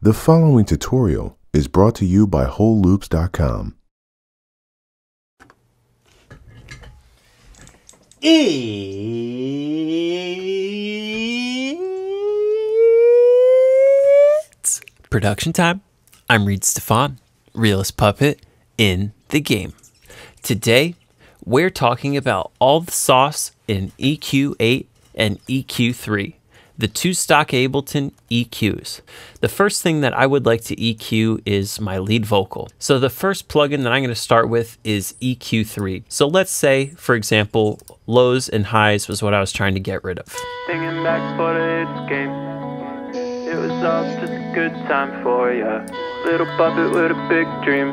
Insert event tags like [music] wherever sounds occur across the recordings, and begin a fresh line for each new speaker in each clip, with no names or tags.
The following tutorial is brought to you by WholeLoops.com.
It's production time. I'm Reid Stefan, realist puppet in the game. Today, we're talking about all the sauce in EQ8 and EQ3, the two stock Ableton EQs. The first thing that I would like to EQ is my lead vocal. So the first plugin that I'm going to start with is EQ3. So let's say, for example, lows and highs was what I was trying to get rid of.
Thinking back for the game. It was all just a good time for ya. Little puppet with a big dream.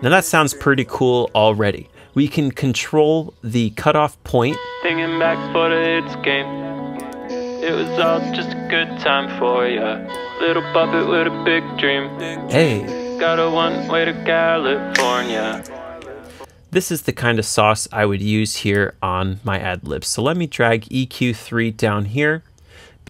Now that sounds pretty cool already. We can control the cutoff point
Thinking back for game. It was all just a good time for ya. Little puppet with a big dream.
Hey,
Got a one way to California.
this is the kind of sauce I would use here on my ad libs. So let me drag EQ3 down here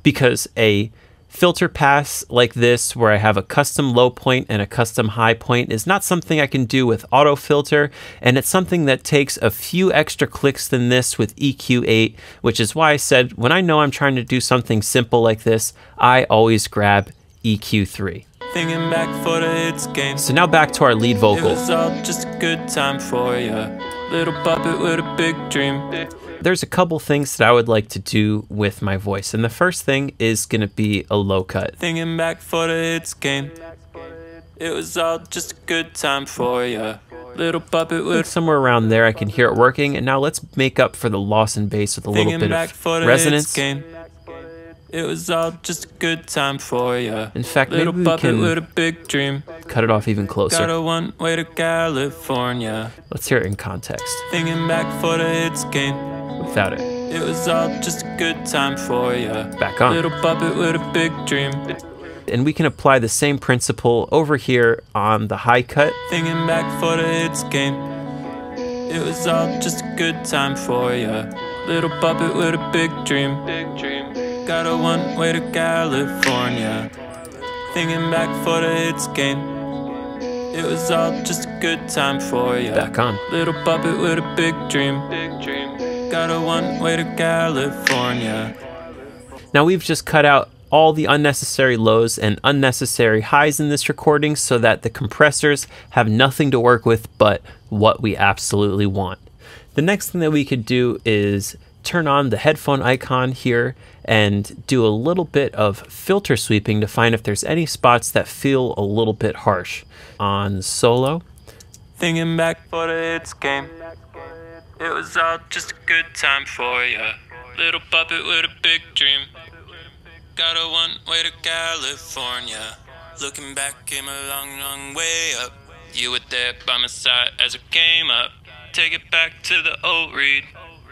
because a filter pass like this, where I have a custom low point and a custom high point, is not something I can do with auto filter. And it's something that takes a few extra clicks than this with EQ8, which is why I said when I know I'm trying to do something simple like this, I always grab EQ3.
Back for the hits game.
So now back to our lead
It
vocal.
was all just a good time for ya. Little puppet with a big dream.
There's a couple things that I would like to do with my voice. And the first thing is going to be a low cut.
Thinking back for the hits game. It was all just a good time for ya. Little puppet with
Somewhere around there, I can hear it working. And now let's make up for the loss in bass with a little bit of resonance.
game. It was all just a good time for ya.
In fact, maybe
Little
we
puppet with a big dream.
cut it off even closer.
Got a one way to California.
Let's hear it in context
Thinking back for the hits game.
Without it.
It was all just a good time for ya.
Back on.
Little puppet with a big dream.
And we can apply the same principle over here on the high cut.
Thinking back for the hits game. It was all just a good time for ya. Little puppet with a big dream. Big dream. Got a one way to California. Thinking back for the hits game. It was all just a good time for ya.
Back on.
Little puppet with a big dream. Big dream. Got a one way to California.
Now we've just cut out all the unnecessary lows and unnecessary highs in this recording so that the compressors have nothing to work with but what we absolutely want. The next thing that we could do is turn on the headphone icon here and do a little bit of filter sweeping to find if there's any spots that feel a little bit harsh. On solo,
Thinking back for the hits game. It was all just a good time for ya. Little puppet with a big dream. Got a one way to California. Looking back, came a long, long way up. You were there by my side as I came up. Take it back to the old read.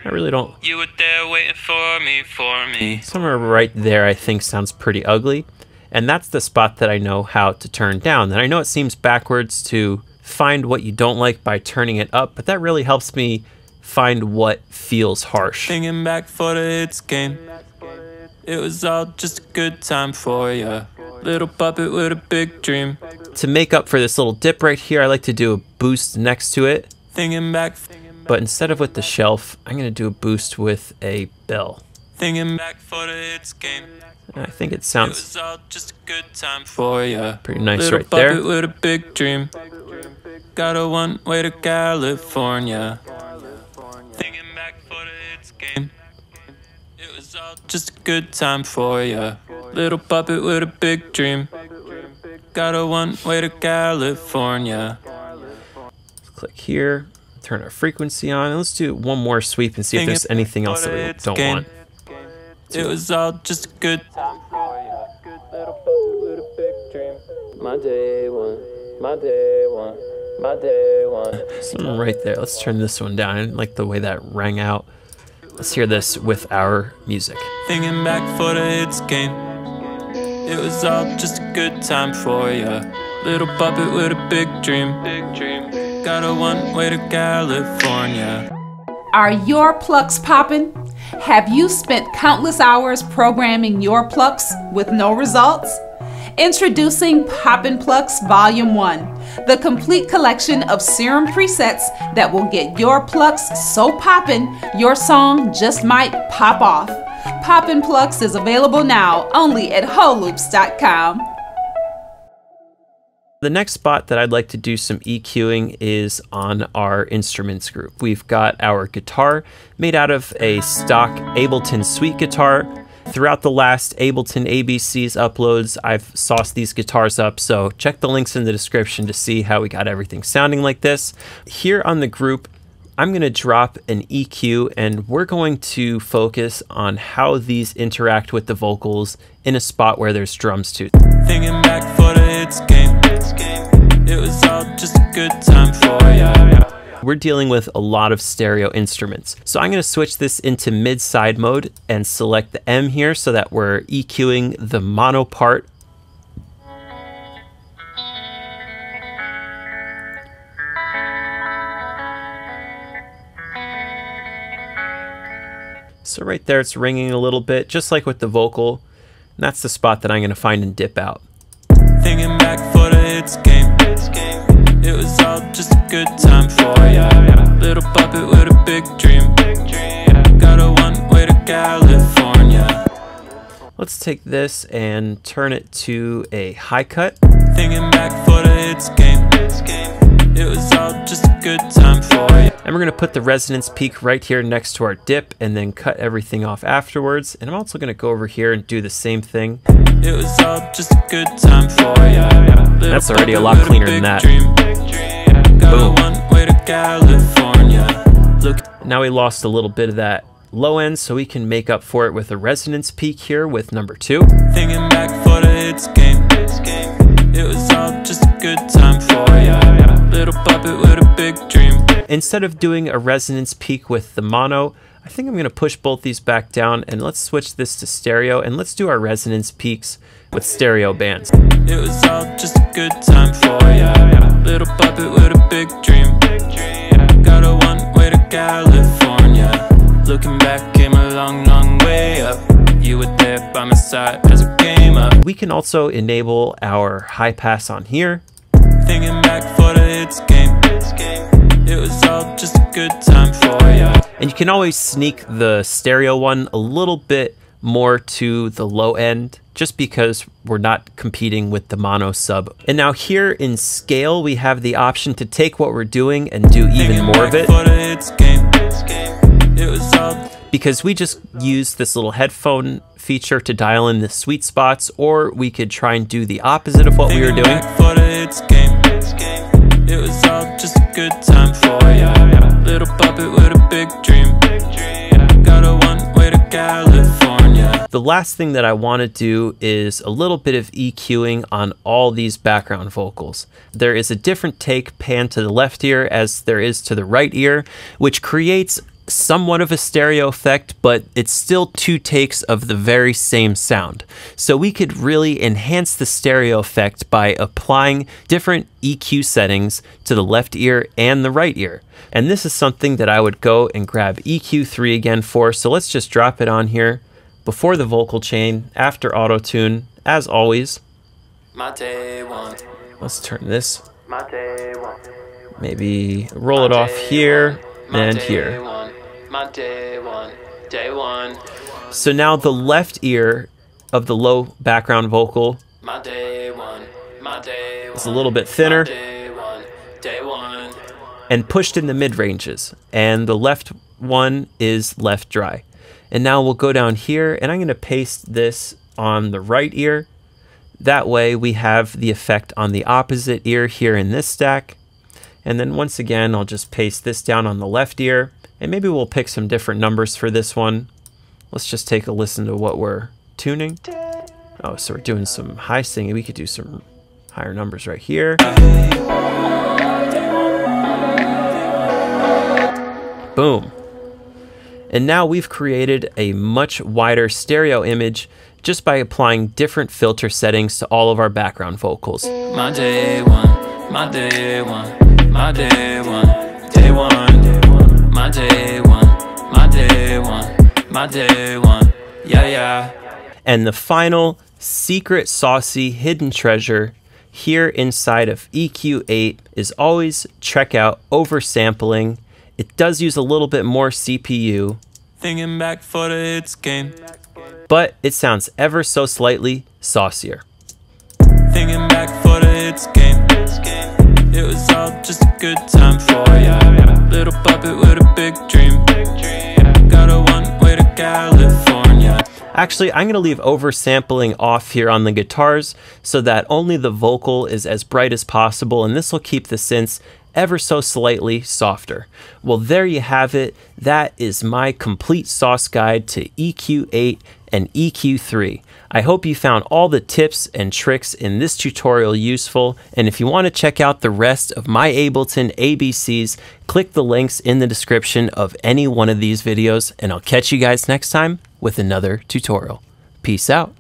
I really don't
You were there waiting for me, for me.
somewhere right there I think sounds pretty ugly. And that's the spot that I know how to turn down. And I know it seems backwards to find what you don't like by turning it up, but that really helps me find what feels harsh.
Thinking back for the hits game. It was all just a good time for ya. Little puppet with a big dream.
To make up for this little dip right here, I like to do a boost next to it.
Thinking back,
But instead of with the shelf, I'm going to do a boost with a bell.
thinking back for the hits game.
I think it
It
sounds
was all just a good time for ya.
pretty nice
Little
right there.
puppet with a big dream. Got a one way to California. Was all just a good time for ya. Little puppet with a big dream. Got a one way to California.
click here, turn our frequency on, and let's do one more sweep and see if there's anything else that we don't
game.
want.
It was all just a good time for ya. Little puppet with a big dream. My day one, my day one, my day one. [laughs]
Something right there. Let's turn this one down. I didn't like the way that rang out. Let's hear this with our music.
Thinking back for the hits game. It was all just a good time for ya. Little puppet with a big dream. Big dream. Got a one way to California.
Are your plucks popping? Have you spent countless hours programming your plucks with no results? Introducing Poppin' Plucks Volume 1, the complete collection of serum presets that will get your plucks so poppin' your song just might pop off. Poppin' Plucks is available now only at wholeloops.com.
The next spot that I'd like to do some EQing is on our instruments group. We've got our guitar made out of a stock Ableton Suite guitar. Throughout the last Ableton ABCs uploads, I've sauced these guitars up, so check the links in the description to see how we got everything sounding like this. Here on the group, I'm going to drop an EQ and we're going to focus on how these interact with the vocals in a spot where there's drums too.
Thinking back for the hits game. It was all just a good time for ya.
We're dealing with a lot of stereo instruments. So I'm going to switch this into mid-side mode and select the M here so that we're EQing the mono part. So right there, it's ringing a little bit, just like with the vocal. And that's the spot that I'm going to find and dip out.
Thinking back for the hits game. It was just a good time for ya. Little puppet with a big dream. Got a one way to California.
Let's take this and turn it to a high cut.
Thinking back for the hits game. It was all just a good time for ya.
And we're going to put the resonance peak right here next to our dip and then cut everything off afterwards. And I'm also going to go over here and do the same thing.
It was all just a good time for ya.
That's already a lot cleaner than that. Boom.
way to California.
Look, now we lost a little bit of that low end, so we can make up for it with a resonance peak here with number two.
Thinking back for the hits game. It was all just a good time for ya. Little puppet with a big dream.
Instead of doing a resonance peak with the mono, I think I'm going to push both these back down and let's switch this to stereo and let's do our resonance peaks with stereo bands.
It was all just a good time for ya. Little side as up.
We can also enable our high pass on here.
Thinking back for the hits game. It was all just a good time for ya.
And you can always sneak the stereo one a little bit more to the low end just because we're not competing with the mono sub. And now here in scale, we have the option to take what we're doing and do even more of it
For the hits game. It was all
because we just use this little headphone feature to dial in the sweet spots or we could try and do the opposite of what we were doing.
back for the hits game. It was all just a good time for ya. Little puppet with a big dream. Got a one way to California.
The last thing that I want to do is a little bit of EQing on all these background vocals. There is a different take pan to the left ear as there is to the right ear, which creates somewhat of a stereo effect, but it's still two takes of the very same sound. So we could really enhance the stereo effect by applying different EQ settings to the left ear and the right ear. And this is something that I would go and grab EQ3 again for. So let's just drop it on here before the vocal chain, after auto tune, as always.
My day one.
Let's turn this,
My day one.
maybe roll it off here and here.
My day one. Day one.
So now the left ear of the low background vocal
My day one. My day one.
is a little bit thinner
Day one. Day one.
and pushed in the mid ranges, and the left one is left dry. And now we'll go down here, and I'm going to paste this on the right ear. That way we have the effect on the opposite ear here in this stack. And then once again, I'll just paste this down on the left ear, and maybe we'll pick some different numbers for this one. Let's just take a listen to what we're tuning. Oh, so we're doing some high singing. We could do some higher numbers right here. Boom. And now we've created a much wider stereo image just by applying different filter settings to all of our background vocals.
My day one. My day one. My day one. Day one. My day one. My day one. My day one. Yeah, yeah.
And the final secret saucy hidden treasure here inside of EQ8 is always check out oversampling. It does use a little bit more CPU,
Thinking back for the hits game.
but it sounds ever so slightly saucier.
Thinking back for the hits game. It was all just a good time for ya. Little puppet with a big dream. Got a one way to California.
Actually, I'm going to leave oversampling off here on the guitars so that only the vocal is as bright as possible, and this will keep the synths ever so slightly softer. Well, there you have it. That is my complete sauce guide to EQ8 and EQ3. I hope you found all the tips and tricks in this tutorial useful, and if you want to check out the rest of my Ableton ABCs, click the links in the description of any one of these videos, and I'll catch you guys next time with another tutorial. Peace out.